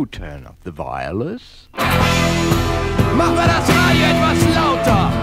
you turn up the violas. Mach das Radio etwas lauter!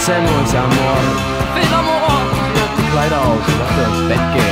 Send more, send more. Viel Amor! Ich hab die Kleider aus.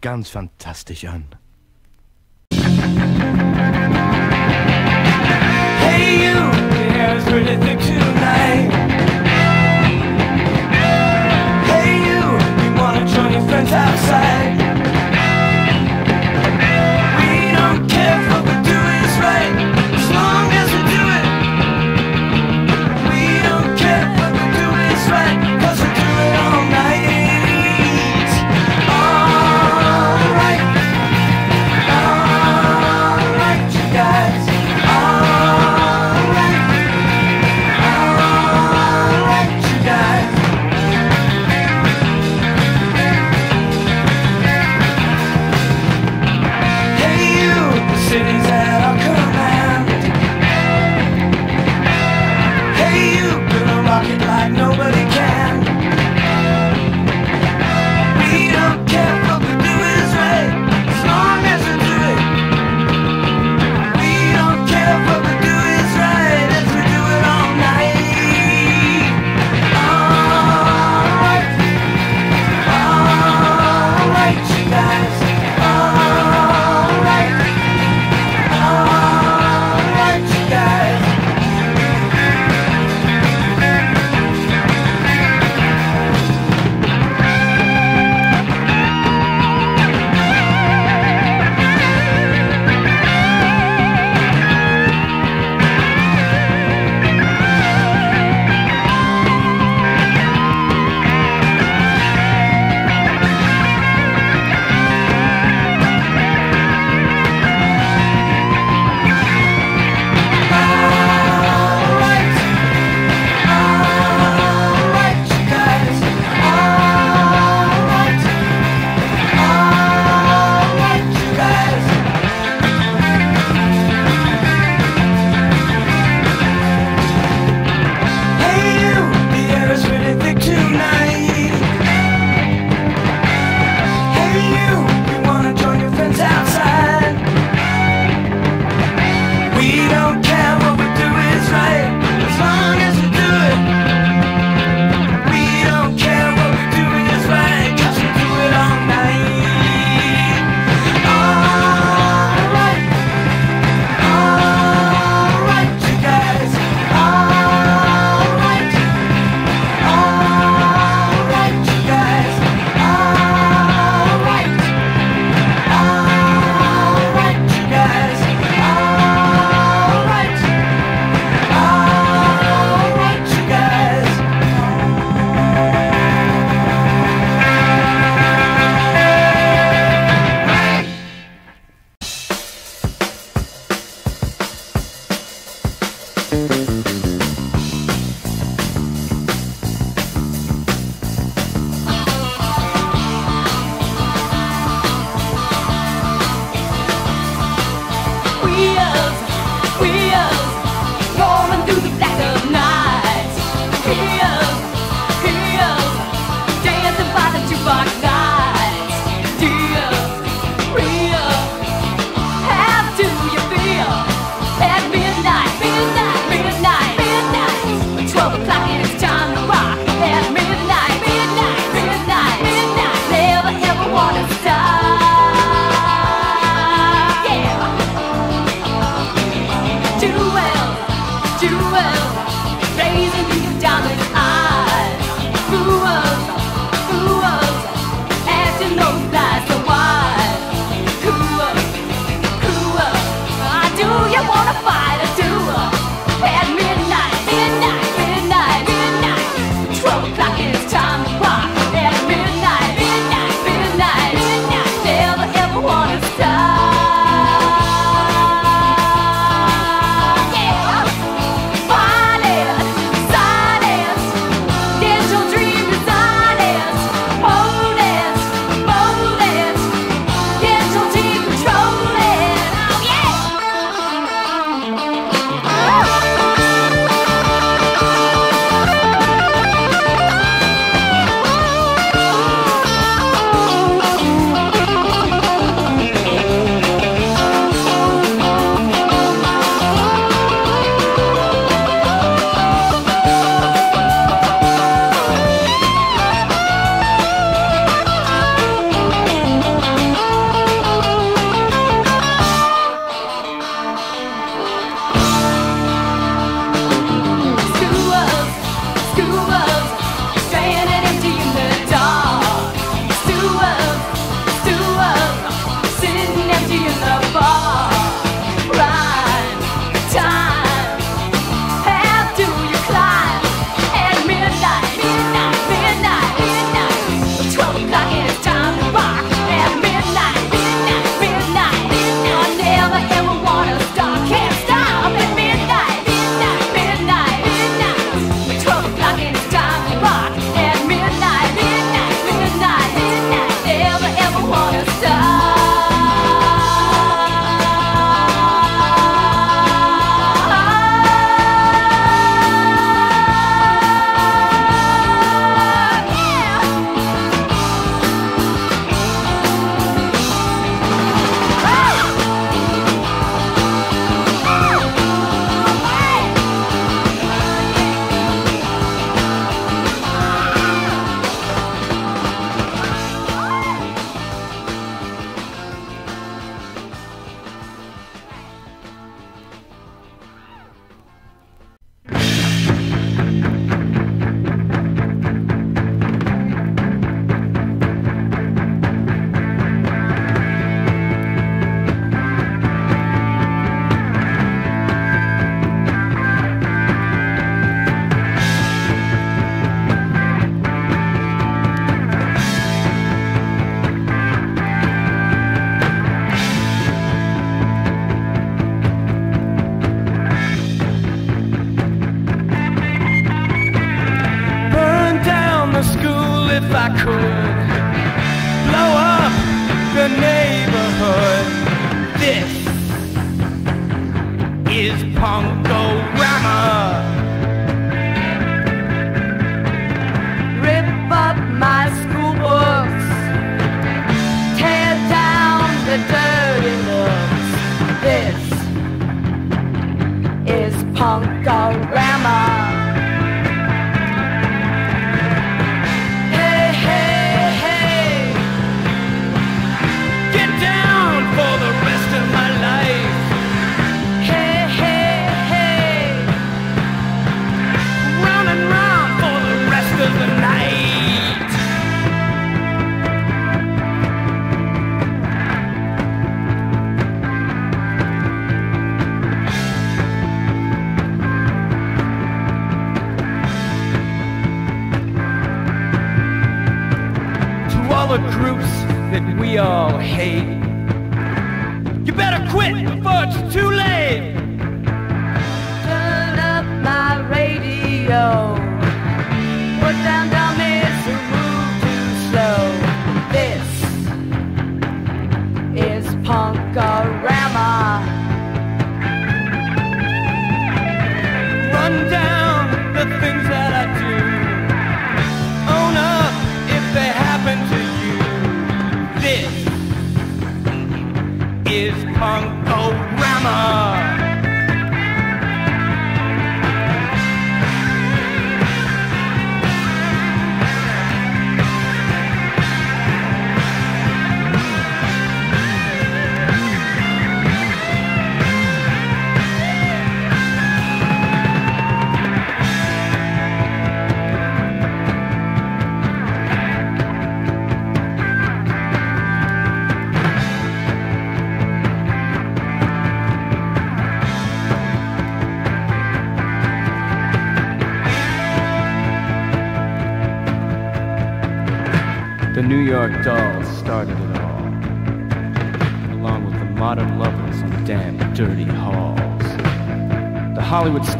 ganz fantastisch an. Hey you. Hey you, you wanna join your friends outside?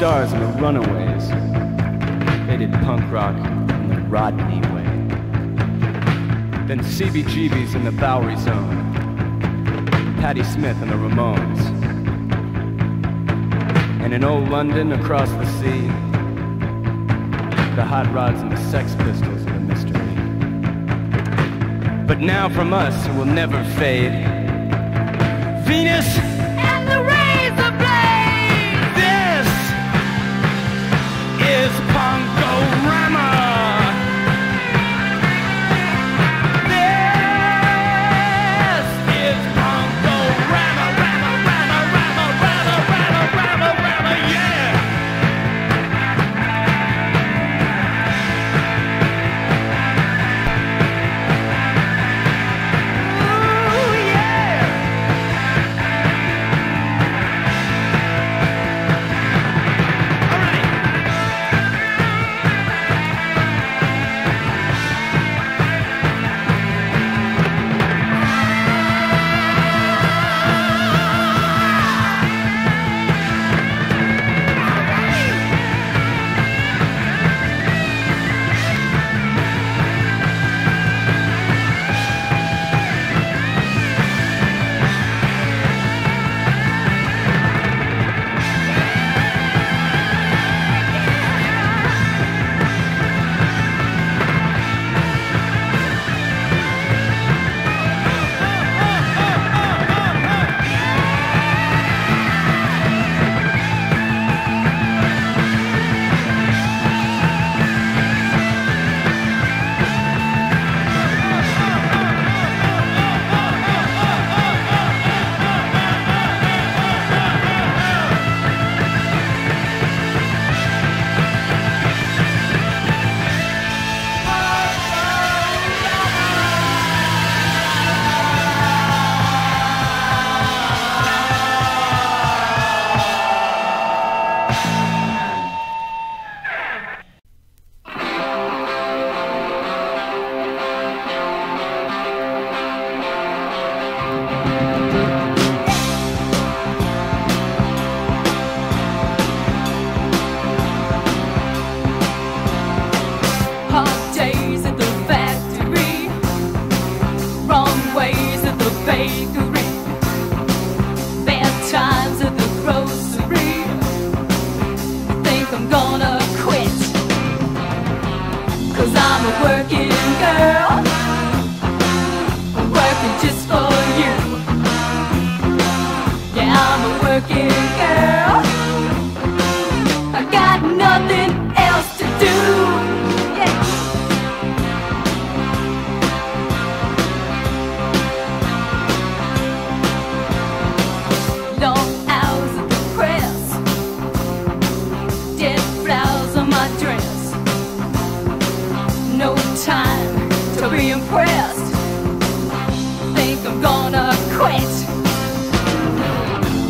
stars and the runaways. They did punk rock in the Rodney way. Then CBGBs in the Bowery Zone. Patti Smith and the Ramones. And in old London across the sea, the Hot Rods and the Sex Pistols are a mystery. But now from us it will never fade. Venus! song.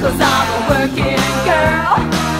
Cause I'm a working girl.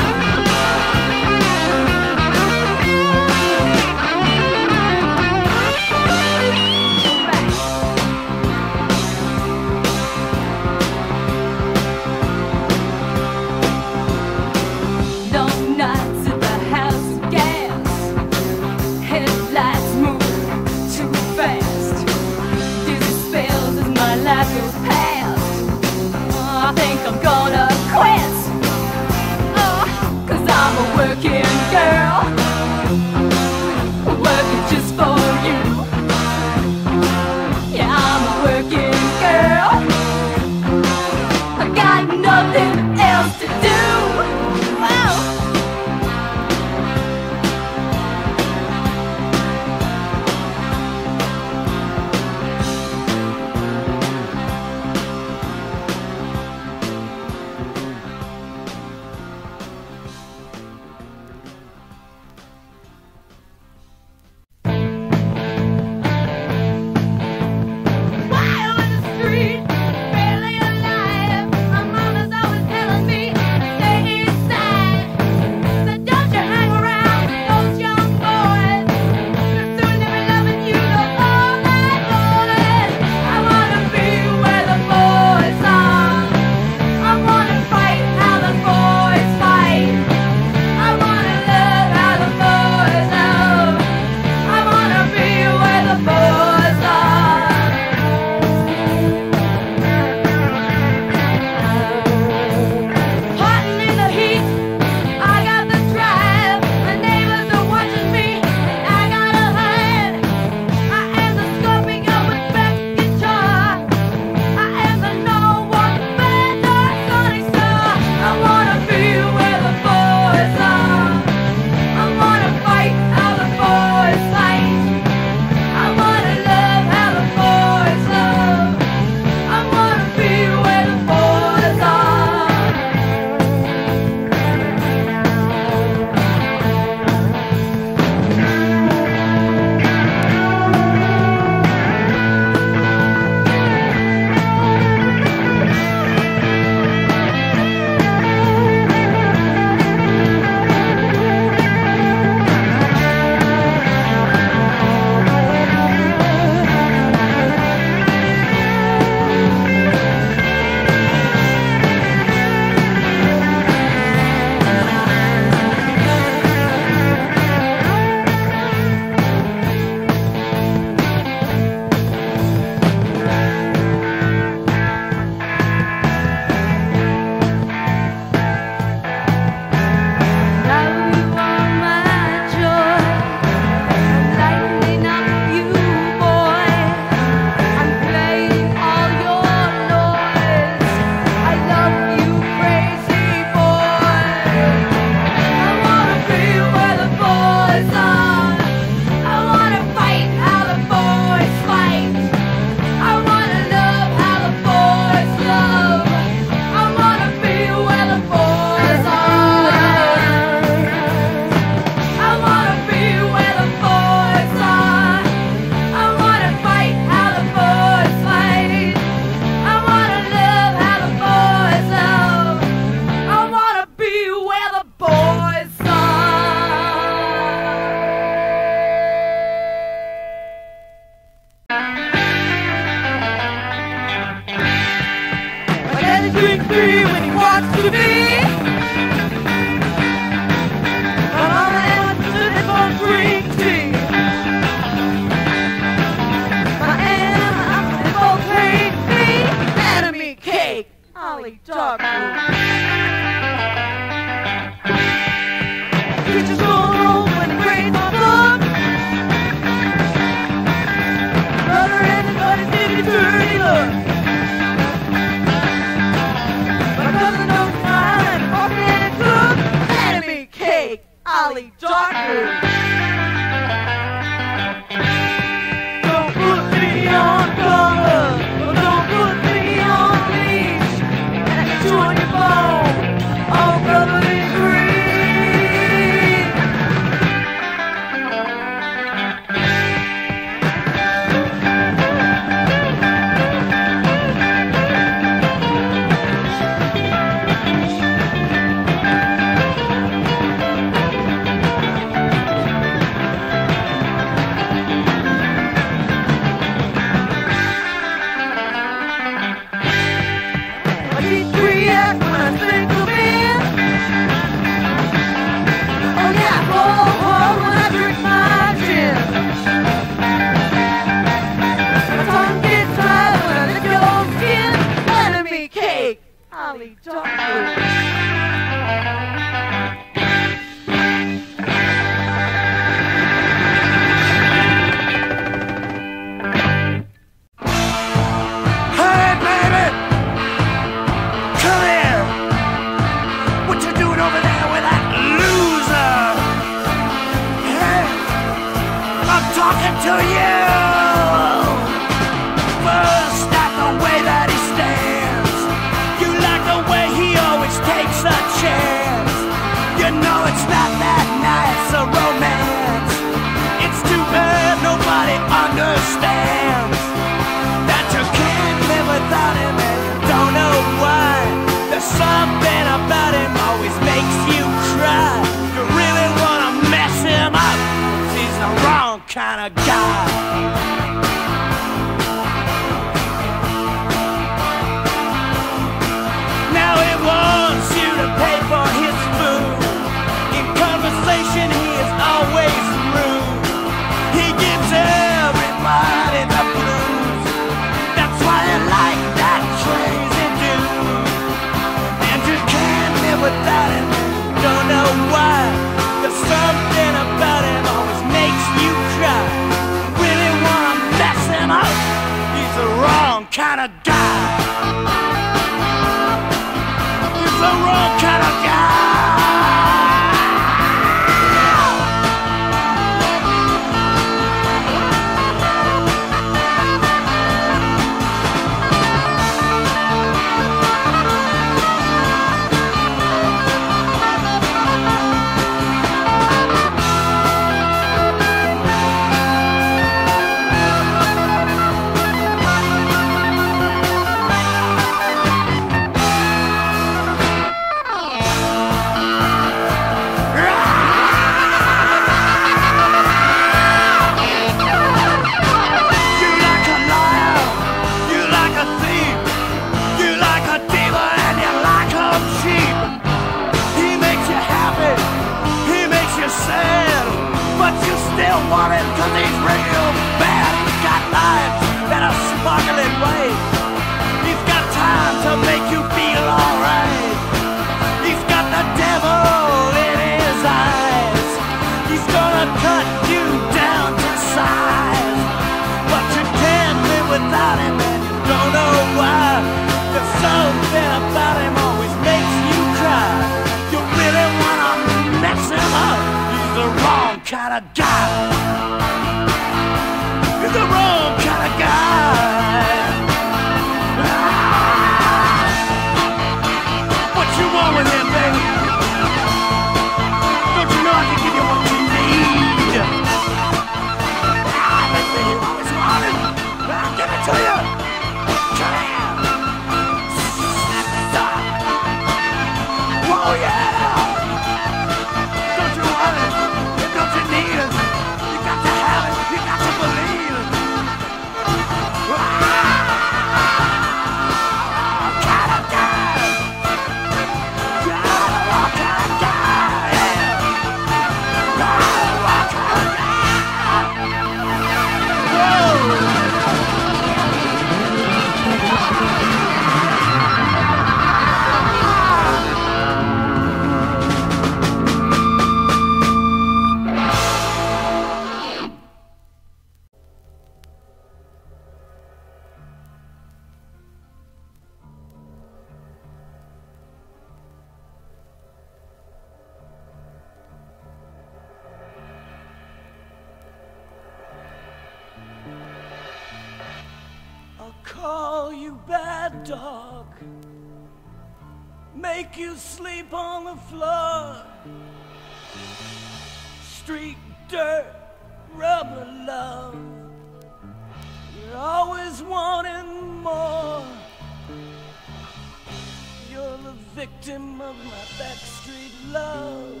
Victim of my backstreet love.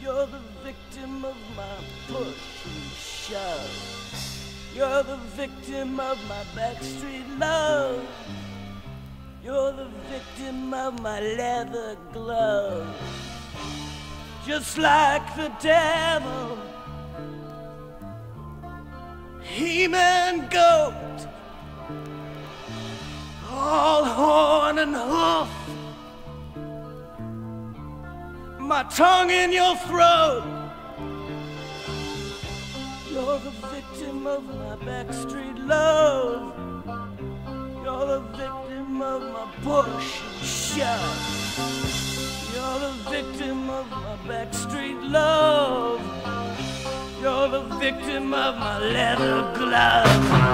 You're the victim of my push and shove. You're the victim of my backstreet love. You're the victim of my leather glove. Just like the devil. He-Man goat. All horn and hoof. My tongue in your throat. You're the victim of my backstreet love. You're the victim of my push and shove. You're the victim of my backstreet love. You're the victim of my leather glove.